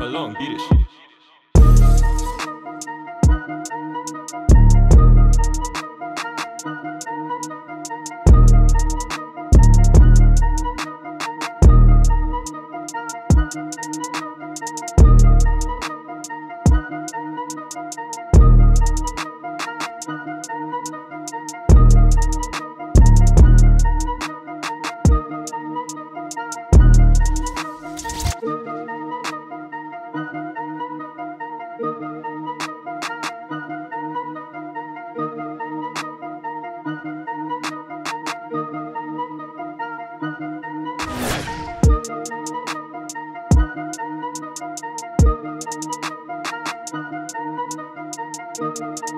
Along, beat it. Thank Thank you.